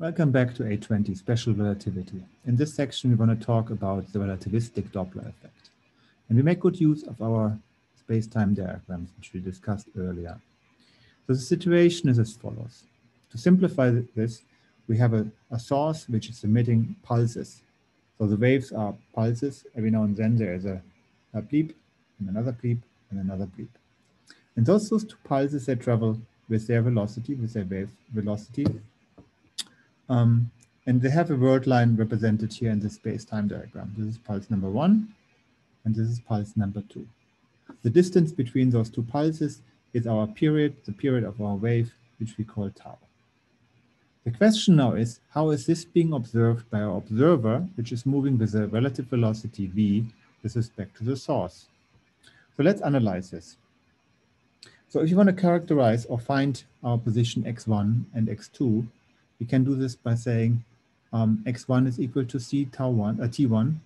Welcome back to 8.20 Special Relativity. In this section, we want to talk about the relativistic Doppler effect. And we make good use of our space-time diagrams, which we discussed earlier. So the situation is as follows. To simplify this, we have a, a source which is emitting pulses. So the waves are pulses. Every now and then there is a, a bleep, and another bleep, and another bleep. And those, those two pulses, they travel with their velocity, with their wave velocity. Um, and they have a world line represented here in the space-time diagram. This is pulse number one, and this is pulse number two. The distance between those two pulses is our period, the period of our wave, which we call tau. The question now is, how is this being observed by our observer, which is moving with a relative velocity v with respect to the source? So let's analyze this. So if you want to characterize or find our position x1 and x2, we can do this by saying um, x1 is equal to c tau 1, uh, t1,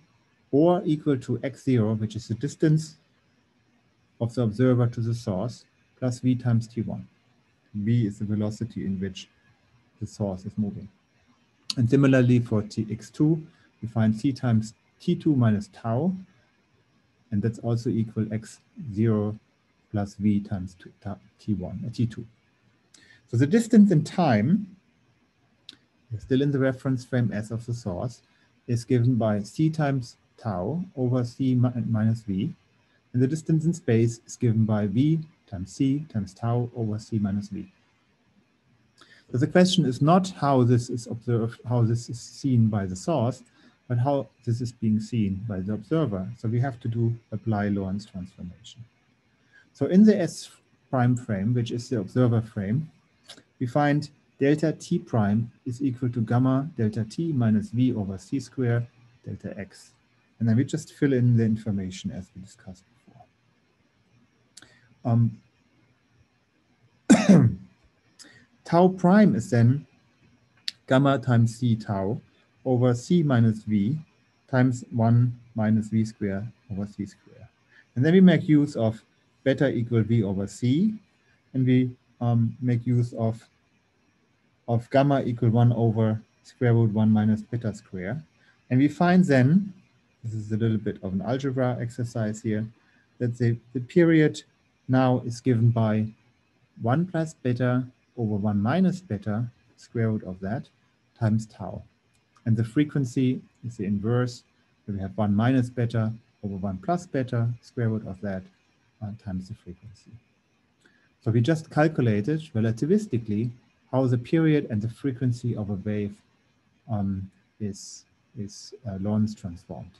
or equal to x0, which is the distance of the observer to the source, plus v times t1. v is the velocity in which the source is moving. And similarly for tx2, we find c times t2 minus tau, and that's also equal x0 plus v times t1, uh, t2. So the distance in time, still in the reference frame S of the source, is given by c times tau over c minus v, and the distance in space is given by v times c times tau over c minus v. So the question is not how this is observed, how this is seen by the source, but how this is being seen by the observer. So we have to do apply Lorentz transformation. So in the S prime frame, which is the observer frame, we find delta t prime is equal to gamma delta t minus v over c square delta x. And then we just fill in the information as we discussed before. Um, tau prime is then gamma times c tau over c minus v times 1 minus v square over c square. And then we make use of beta equal v over c, and we um, make use of, of gamma equal 1 over square root 1 minus beta square. And we find then, this is a little bit of an algebra exercise here, that the, the period now is given by 1 plus beta over 1 minus beta, square root of that, times tau. And the frequency is the inverse, we have 1 minus beta over 1 plus beta, square root of that, uh, times the frequency. So we just calculated relativistically how the period and the frequency of a wave um, is, is uh, Lorentz transformed.